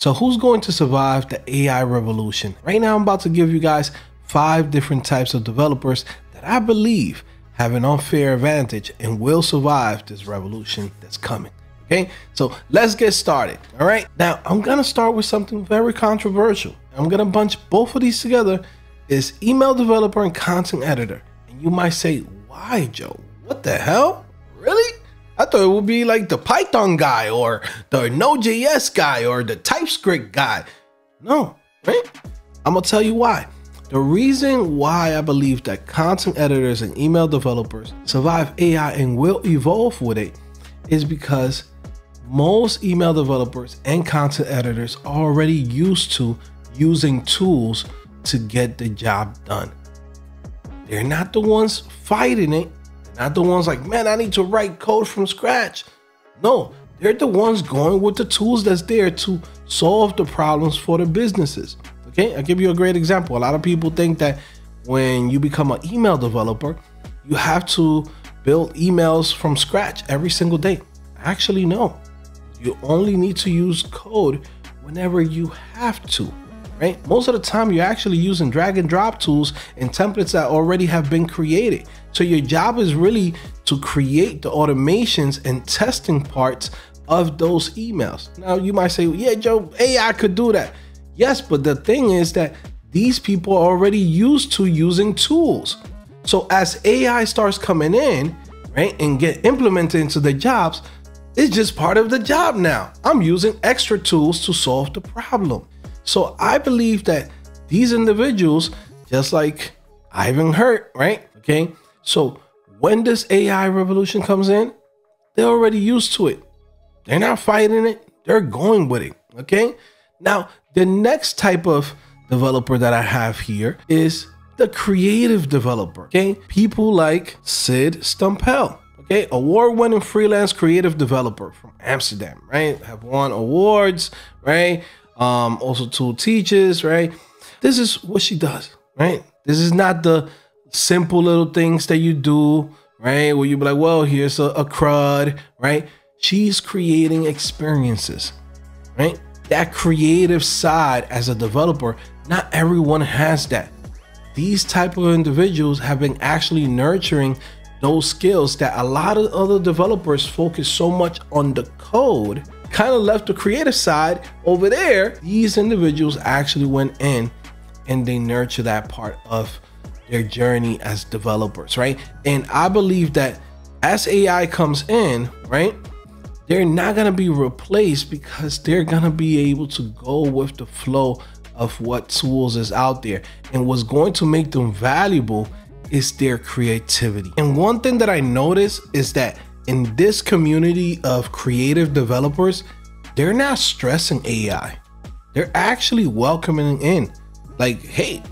So who's going to survive the AI revolution? Right now, I'm about to give you guys five different types of developers that I believe have an unfair advantage and will survive this revolution that's coming. Okay, so let's get started. All right, now I'm gonna start with something very controversial. I'm gonna bunch both of these together is email developer and content editor. And you might say, why, Joe? What the hell? I thought it would be like the Python guy or the Node.js guy or the TypeScript guy. No, right? I'm gonna tell you why. The reason why I believe that content editors and email developers survive AI and will evolve with it is because most email developers and content editors are already used to using tools to get the job done. They're not the ones fighting it. Not the ones like, man, I need to write code from scratch. No, they're the ones going with the tools that's there to solve the problems for the businesses. Okay, I'll give you a great example. A lot of people think that when you become an email developer, you have to build emails from scratch every single day. Actually, no. You only need to use code whenever you have to, right? Most of the time, you're actually using drag and drop tools and templates that already have been created. So your job is really to create the automations and testing parts of those emails. Now, you might say, yeah, Joe, AI could do that. Yes, but the thing is that these people are already used to using tools. So as AI starts coming in, right, and get implemented into the jobs, it's just part of the job now. I'm using extra tools to solve the problem. So I believe that these individuals, just like Ivan Hurt, right? Okay. So when this AI revolution comes in, they're already used to it. They're not fighting it, they're going with it. Okay. Now, the next type of developer that I have here is the creative developer. Okay, people like Cyd Stumpel. Okay, award-winning freelance creative developer from Amsterdam. Right, have won awards. Right, um, also tool teaches. Right, this is what she does. Right, this is not the simple little things that you do. Right, where you be like, well, here's a, a crud. Right, she's creating experiences. Right that creative side as a developer, not everyone has that. These type of individuals have been actually nurturing those skills that a lot of other developers focus so much on the code, kind of left the creative side over there. These individuals actually went in and they nurture that part of their journey as developers, right? And I believe that as AI comes in, right? they're not going to be replaced because they're going to be able to go with the flow of what tools is out there. And what's going to make them valuable is their creativity. And one thing that I notice is that in this community of creative developers, they're not stressing AI. They're actually welcoming in. Like, hey,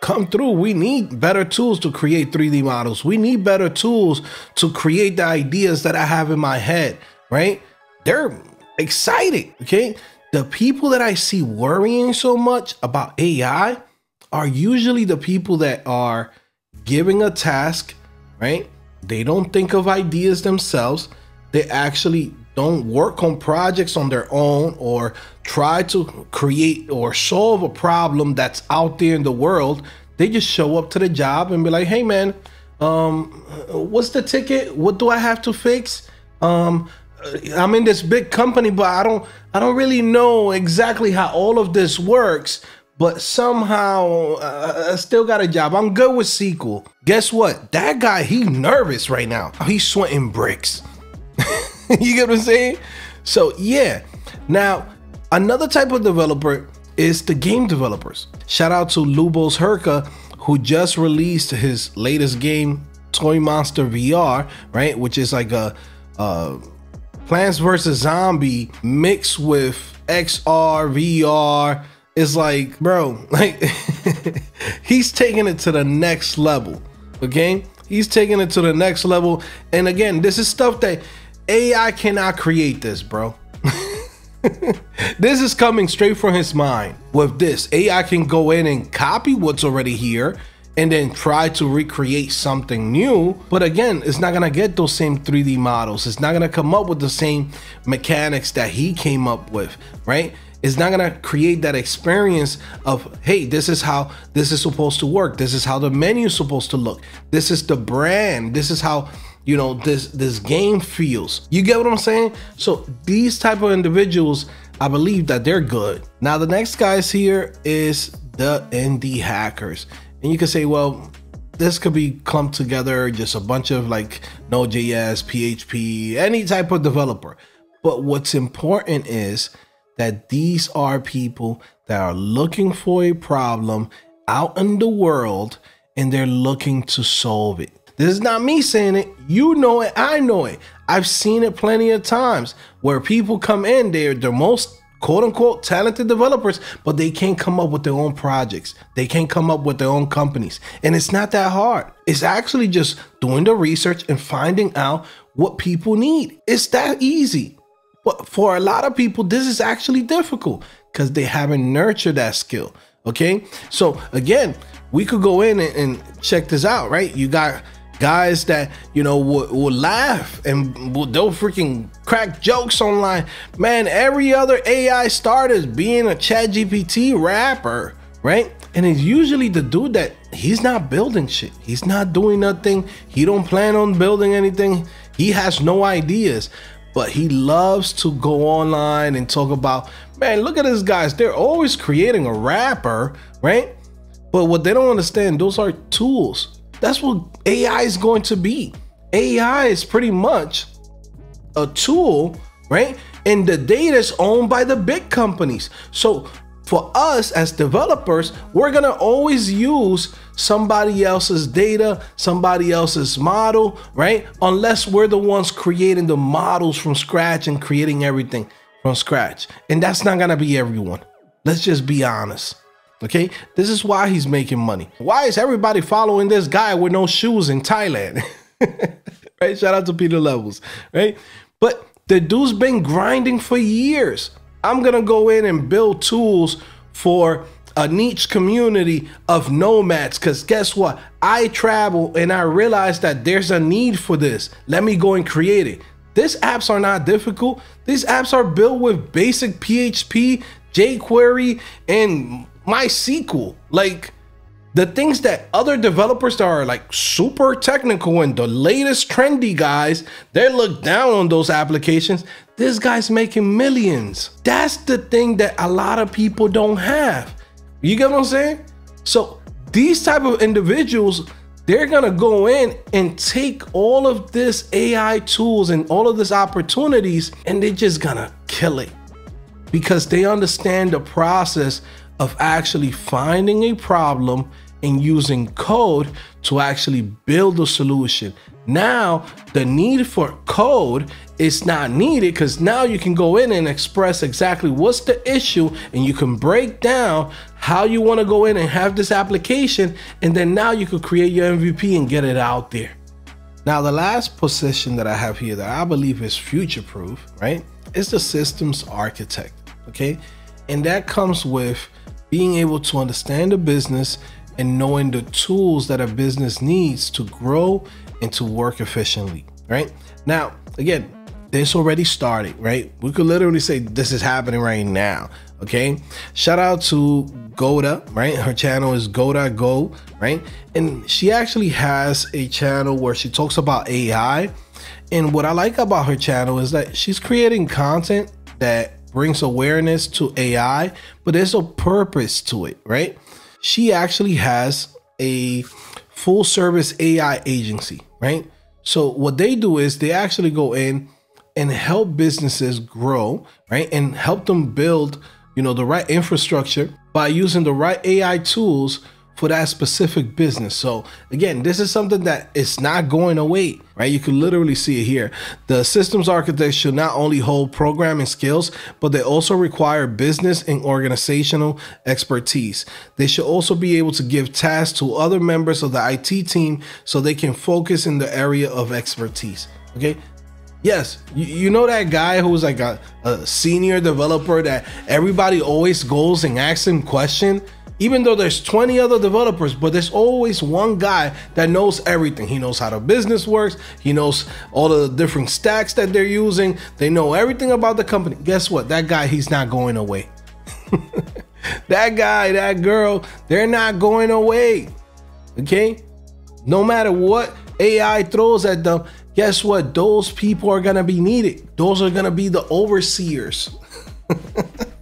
come through. We need better tools to create 3D models. We need better tools to create the ideas that I have in my head right? They're excited, okay? The people that I see worrying so much about AI are usually the people that are giving a task, right? They don't think of ideas themselves. They actually don't work on projects on their own or try to create or solve a problem that's out there in the world. They just show up to the job and be like, "Hey man, um what's the ticket? What do I have to fix? Um I'm in this big company, but I don't I don't really know exactly how all of this works. But somehow uh, I still got a job. I'm good with SQL. Guess what? That guy, he's nervous right now. He's sweating bricks. you get what I'm saying? So yeah. Now another type of developer is the game developers. Shout out to Lubos Herka, who just released his latest game, Toy Monster VR, right? Which is like a Plants vs. Zombie mixed with XR, VR. It's like, bro, like he's taking it to the next level. Okay? He's taking it to the next level. And again, this is stuff that AI cannot create this, bro. this is coming straight from his mind. With this, AI can go in and copy what's already here and then try to recreate something new. But again, it's not gonna get those same 3D models. It's not gonna come up with the same mechanics that he came up with, right? It's not gonna create that experience of, hey, this is how this is supposed to work. This is how the menu is supposed to look. This is the brand. This is how you know this this game feels. You get what I'm saying? So these type of individuals, I believe that they're good. Now the next guys here is the indie hackers. And you can say, well, this could be clumped together just a bunch of like Node.js, PHP, any type of developer. But what's important is that these are people that are looking for a problem out in the world and they're looking to solve it. This is not me saying it. You know it. I know it. I've seen it plenty of times where people come in, they're the most quote unquote talented developers, but they can't come up with their own projects. They can't come up with their own companies. And it's not that hard. It's actually just doing the research and finding out what people need. It's that easy. But for a lot of people, this is actually difficult because they haven't nurtured that skill. Okay. So again, we could go in and, and check this out, right? You got guys that you know will, will laugh and will, they'll freaking crack jokes online man every other ai starter being a chat gpt wrapper right and it's usually the dude that he's not building shit he's not doing nothing he don't plan on building anything he has no ideas but he loves to go online and talk about man look at these guys they're always creating a wrapper right but what they don't understand those are tools that's what AI is going to be. AI is pretty much a tool, right? And the data is owned by the big companies. So for us as developers, we're gonna always use somebody else's data, somebody else's model, right? Unless we're the ones creating the models from scratch and creating everything from scratch. And that's not gonna be everyone. Let's just be honest. Okay, this is why he's making money. Why is everybody following this guy with no shoes in Thailand? right? Shout out to Pieter Levels, right? But the dude's been grinding for years. I'm gonna go in and build tools for a niche community of nomads because guess what? I travel and I realize that there's a need for this. Let me go and create it. These apps are not difficult. These apps are built with basic PHP, jQuery, and MySQL. Like the things that other developers that are like super technical and the latest trendy guys, they look down on those applications. This guy's making millions. That's the thing that a lot of people don't have. You get what I'm saying? So these type of individuals, they're gonna go in and take all of this AI tools and all of these opportunities and they're just gonna kill it because they understand the process of actually finding a problem and using code to actually build a solution. Now, the need for code is not needed because now you can go in and express exactly what's the issue and you can break down how you want to go in and have this application. And then now you could create your MVP and get it out there. Now, the last position that I have here that I believe is future proof, right, is the systems architect. Okay. And that comes with being able to understand the business and knowing the tools that a business needs to grow and to work efficiently, right? Now, again, this already started, right? We could literally say this is happening right now, okay? Shout out to Goda, right? Her channel is Goda Go, right? And she actually has a channel where she talks about AI. And what I like about her channel is that she's creating content that brings awareness to AI, but there's a purpose to it, right? She actually has a full service AI agency, right? So what they do is they actually go in and help businesses grow, right? And help them build, you know, the right infrastructure by using the right AI tools for that specific business. So again, this is something that is not going away, right? You can literally see it here. The systems architect should not only hold programming skills, but they also require business and organizational expertise. They should also be able to give tasks to other members of the IT team so they can focus in the area of expertise. Okay, Yes, you, you know that guy who's like a, a, senior developer that everybody always goes and asks him question even though there's 20 other developers, but there's always one guy that knows everything. He knows how the business works. He knows all the different stacks that they're using. They know everything about the company. Guess what? That guy, he's not going away. that guy, that girl, they're not going away. Okay? No matter what AI throws at them, guess what? Those people are going to be needed. Those are going to be the overseers.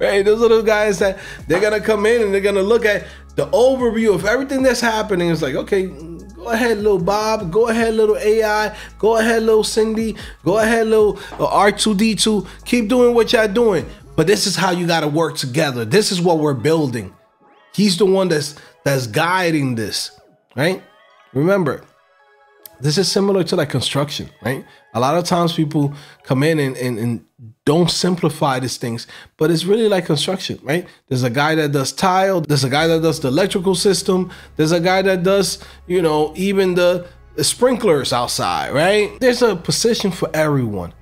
right? Those are the guys that they're to come in and they're to look at the overview of everything that's happening. It's like, okay, go ahead, little Bob. Go ahead, little AI. Go ahead, little Cindy. Go ahead, little uh, R2D2. Keep doing what y'all doing. But this is how you got to work together. This is what we're building. He's the one that's that's guiding this, right? Remember, this is similar to like construction, right? A lot of times people come in and, and, and don't simplify these things, but it's really like construction, right? There's a guy that does tile, there's a guy that does the electrical system, there's a guy that does, you know, even the, the sprinklers outside, right? There's a position for everyone.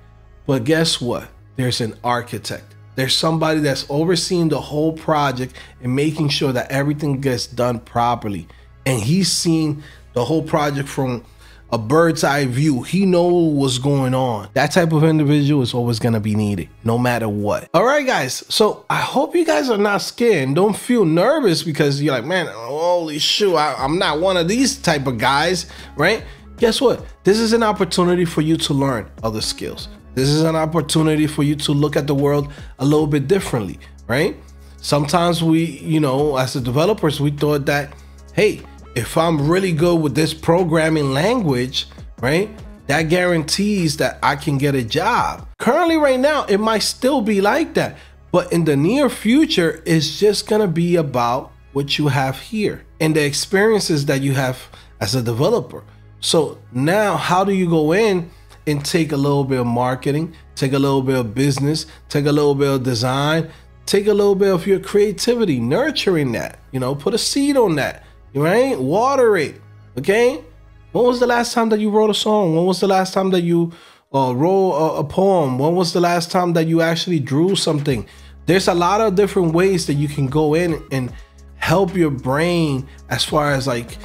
But guess what? There's an architect. There's somebody that's overseeing the whole project and making sure that everything gets done properly. And he's seen the whole project from a bird's eye view. He knows what's going on. That type of individual is always going to be needed, no matter what. All right, guys. So I hope you guys are not scared. Don't feel nervous because you're like, man, holy shoot, I, I'm not one of these type of guys, right? Guess what? This is an opportunity for you to learn other skills. This is an opportunity for you to look at the world a little bit differently, right? Sometimes we, you know, as the developers, we thought that, hey, if I'm really good with this programming language, right? That guarantees that I can get a job. Currently, right now, it might still be like that. But in the near future, it's just gonna be about what you have here and the experiences that you have as a developer. So now, how do you go in and take a little bit of marketing, take a little bit of business, take a little bit of design, take a little bit of your creativity, nurturing that, you know, put a seed on that right? Water it, okay? When was the last time that you wrote a song? When was the last time that you uh, wrote a, a poem? When was the last time that you actually drew something? There's a lot of different ways that you can go in and help your brain as far as like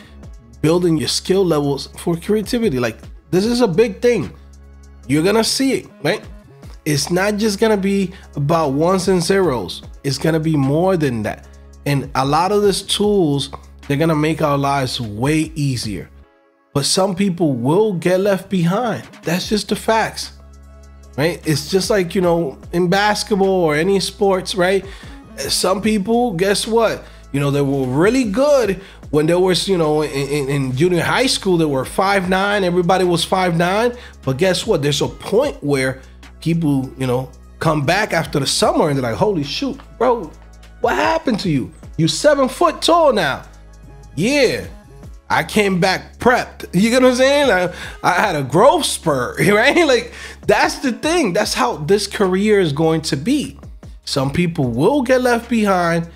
building your skill levels for creativity. Like this is a big thing. You're gonna see it, right? It's not just gonna be about ones and zeros. It's gonna be more than that. And a lot of these tools they're going to make our lives way easier. But some people will get left behind. That's just the facts. Right? It's just like, you know, in basketball or any sports, right? Some people, guess what? You know, they were really good when there was, you know, in, in, junior high school, they were five nine. everybody was five nine. But guess what? There's a point where people, you know, come back after the summer and they're like, holy shoot, bro, what happened to you? You seven foot tall now yeah, I came back prepped. You get what I'm saying? Like, I had a growth spurt, right? Like that's the thing. That's how this career is going to be. Some people will get left behind.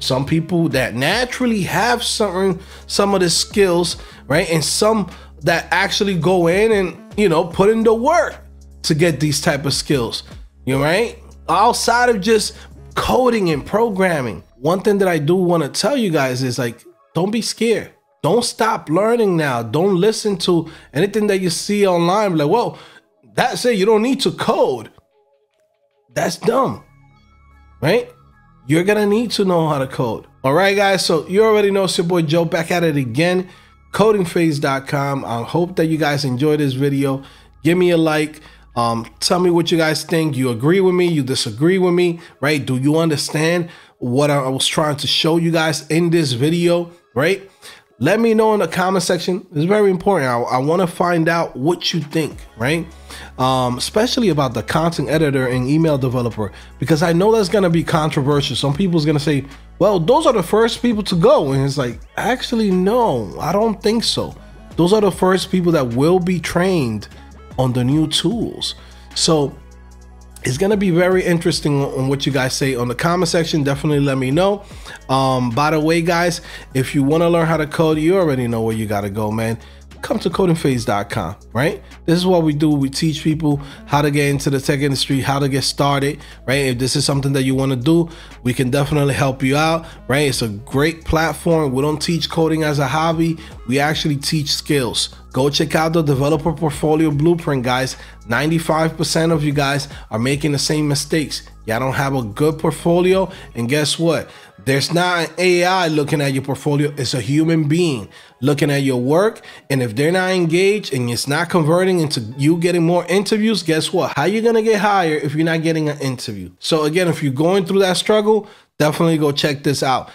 Some people that naturally have some some of the skills, right? And some that actually go in and you know put in the work to get these type of skills. You know, right? Outside of just coding and programming. One thing that I do want to tell you guys is like don't be scared. Don't stop learning now. Don't listen to anything that you see online. Like, well, that's it. You don't need to code. That's dumb, right? You're gonna need to know how to code. All right, guys. So you already know it's your boy Joe back at it again. Codingphase.com. I hope that you guys enjoyed this video. Give me a like. Um, tell me what you guys think. You agree with me? You disagree with me? Right? Do you understand what I was trying to show you guys in this video? right? Let me know in the comment section. It's very important. I, I want to find out what you think, right? Um, especially about the content editor and email developer, because I know that's going to be controversial. Some people's going to say, well, those are the first people to go. And it's like, actually, no, I don't think so. Those are the first people that will be trained on the new tools. So it's going to be very interesting on what you guys say on the comment section. Definitely let me know. Um, by the way guys if you want to learn how to code you already know where you got to go man. Come to codingphase.com right? This is what we do. We teach people how to get into the tech industry how to get started right? If this is something that you want to do we can definitely help you out right? It's a great platform. We don't teach coding as a hobby. We actually teach skills Go check out the developer portfolio blueprint, guys. 95% of you guys are making the same mistakes. Y'all don't have a good portfolio. And guess what? There's not an AI looking at your portfolio. It's a human being looking at your work. And if they're not engaged and it's not converting into you getting more interviews, guess what? How you gonna get hired if you're not getting an interview? So again, if you're going through that struggle, definitely go check this out.